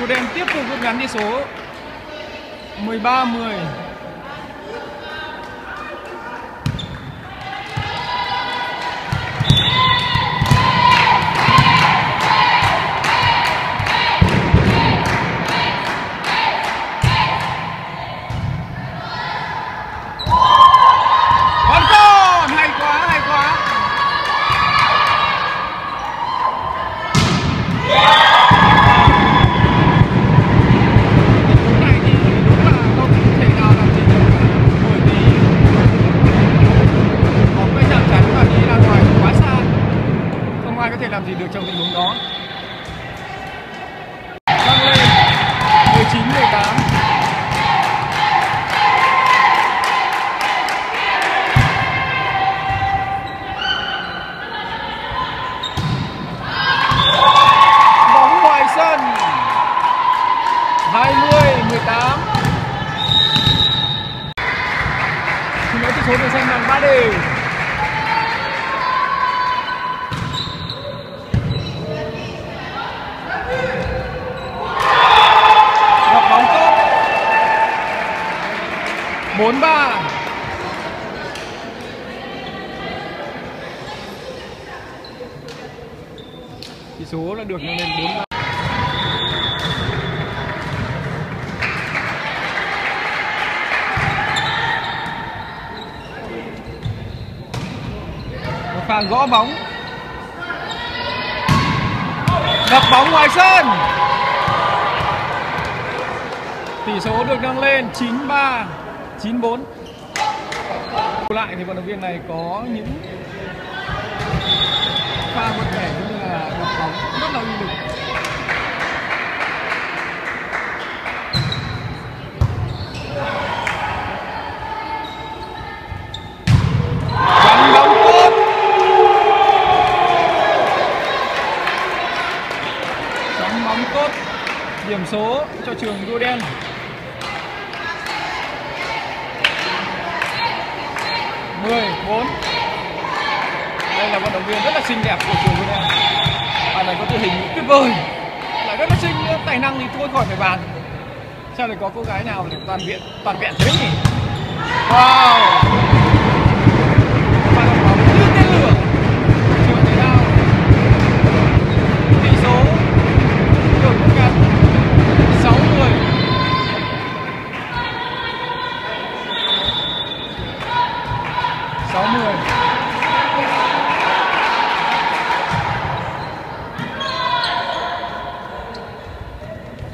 Blueden tiếp tục rút ngắn đi số 13 10 xem bằng 3 đều Gặp bóng tốt. 4 3 Tỷ số là được nâng lên 4 3 pha gõ bóng. Đập bóng ngoài sân. Tỷ số được nâng lên 93 94 lại thì vận động viên này có những pha vận thể cũng như là đập bóng rất là uy lực Bắn bóng tốt Bắn bóng tốt Điểm số cho trường đua đen. Mười bốn. Đây là vận động viên rất là xinh đẹp của trường đua đen. Bạn này có thể hình tuyệt vời. Lại rất là xinh, tài năng thì thôi khỏi phải bàn. Sao lại có cô gái nào để toàn viện, toàn vẹn thế nhỉ? Wow!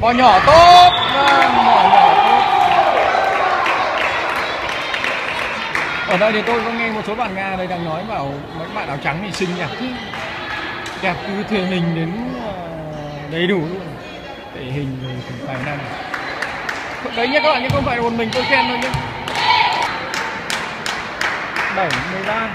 Bò nhỏ tốt. Vâng, nhỏ tốt. Ở đây thì tôi có nghe một số bạn Nga đây đang nói bảo mấy bạn áo trắng thì xinh nhỉ. Đẹp từ thể hình đến ờ, đầy đủ luôn. Thể hình rồi tài năng. Đấy nhé các bạn, nhưng không phải một mình tôi khen thôi nhé. 7, 13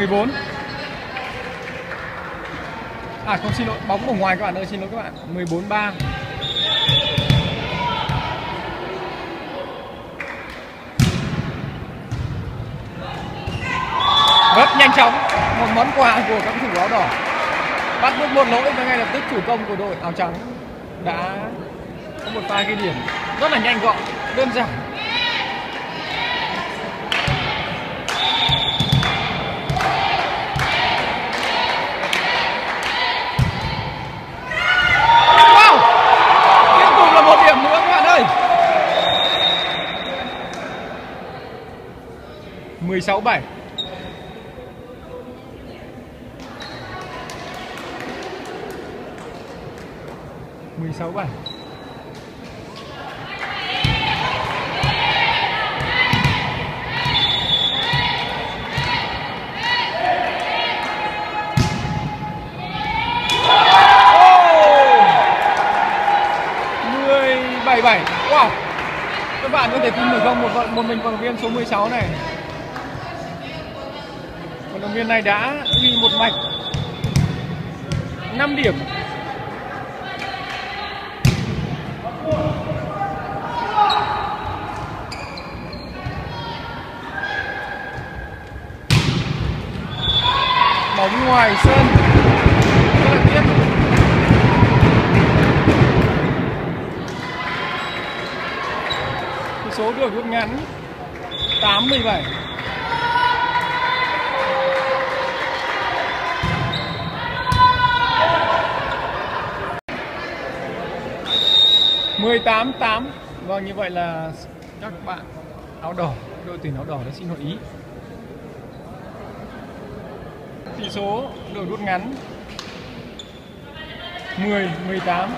14 À không xin lỗi, bóng ở ngoài các bạn ơi, xin lỗi các bạn. 14 3 Rất nhanh chóng Một món quà của các thủ áo đỏ. Bắt bước một lỗi và ngay lập tức chủ công của đội áo trắng Đã có một pha ghi điểm Rất là nhanh gọn, đơn giản. 16 7 16 7 17 Wow. Các bạn có thể tin được không? Một một mình vận viên số 16 này. Vận động viên này đã ghi một mạch. 5 điểm. Bóng ngoài sân. Rất là tiếc. Số được rút ngắn. 87 18 8 Vâng như vậy là các bạn áo đỏ, đội tuyển áo đỏ đã xin hội ý. Tỷ số đội rút ngắn. 10 18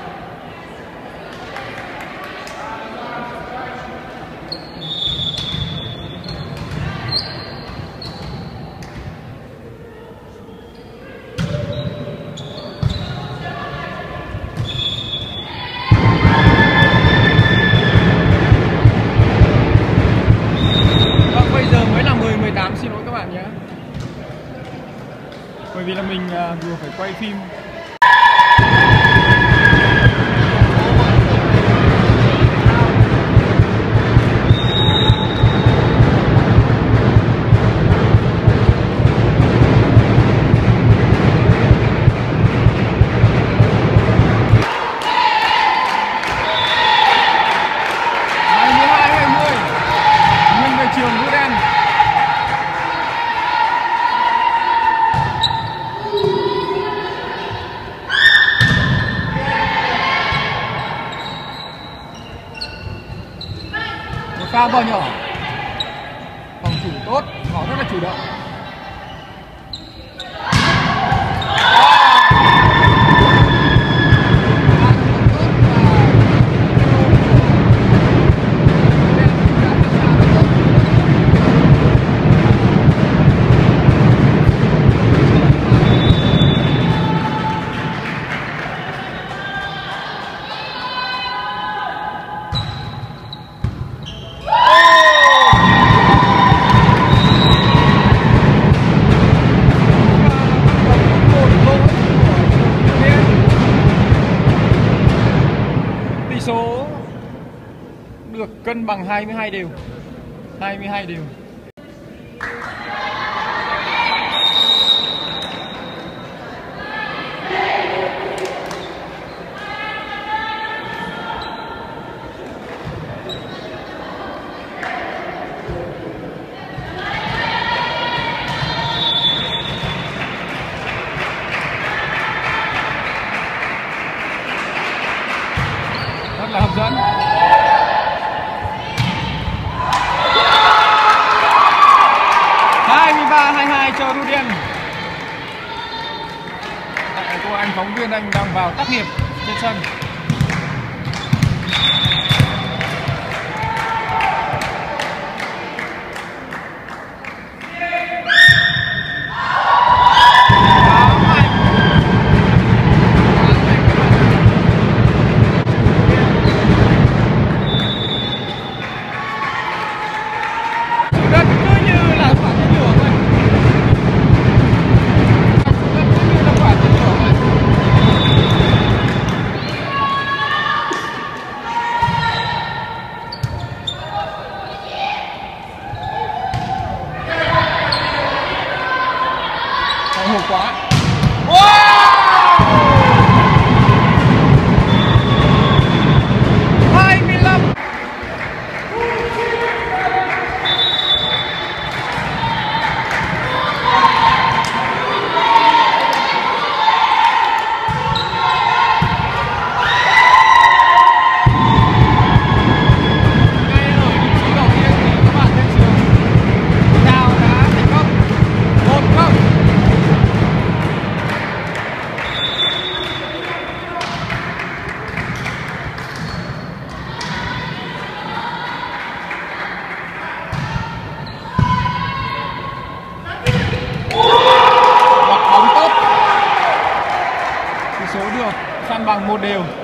vừa phải quay phim họ rất là chủ động. Cân bằng 22 đều. 22 đều. 片，就这样。số được san bằng một đều.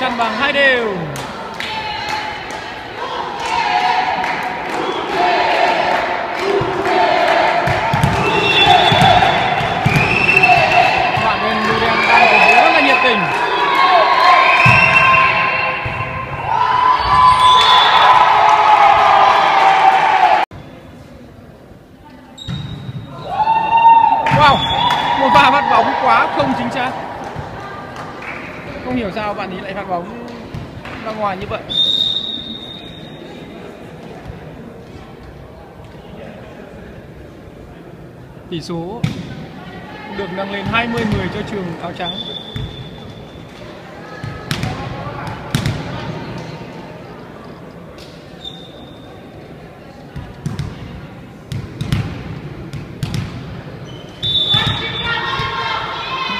Lỗi tỷ số được săn bằng hai đều bạn bên Bưu Đen đang cổ vũ rất là nhiệt tình Wow, một pha phát bóng quá không chính xác. Không hiểu sao bạn ấy lại phạt bóng ra ngoài như vậy. Tỷ số được nâng lên 20-10 cho trường áo trắng.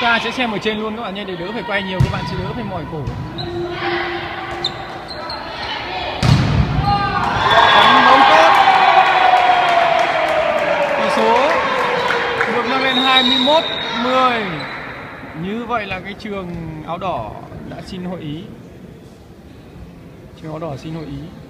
Chúng ta sẽ xem ở trên luôn các bạn nhé, để đỡ phải quay nhiều, các bạn sẽ đỡ phải mỏi cổ. Đánh bóng tốt. Tỷ số được nâng lên 21 10. Như vậy là cái trường áo đỏ đã xin hội ý. Trường áo đỏ xin hội ý.